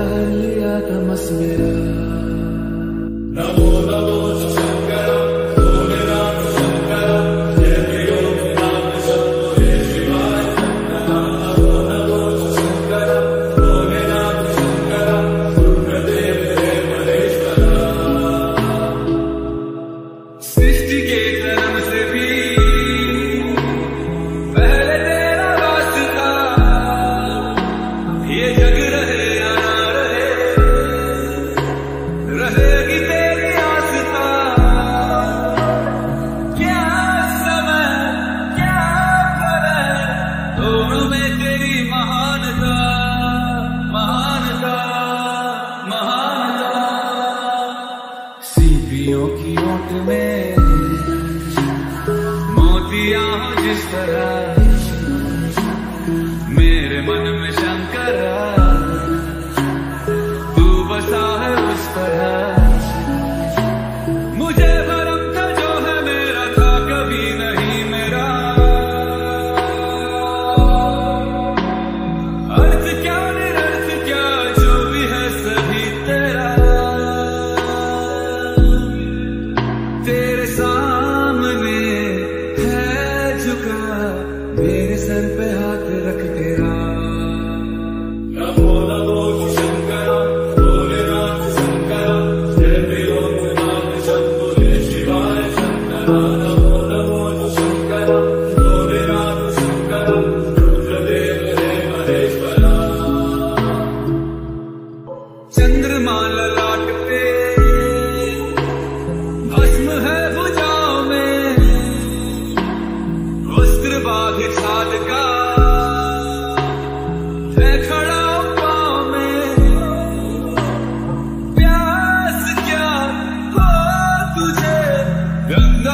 Ahan yata masmira चिड़ियों की ओट में। मोतिया जिस तरह मेरे मन में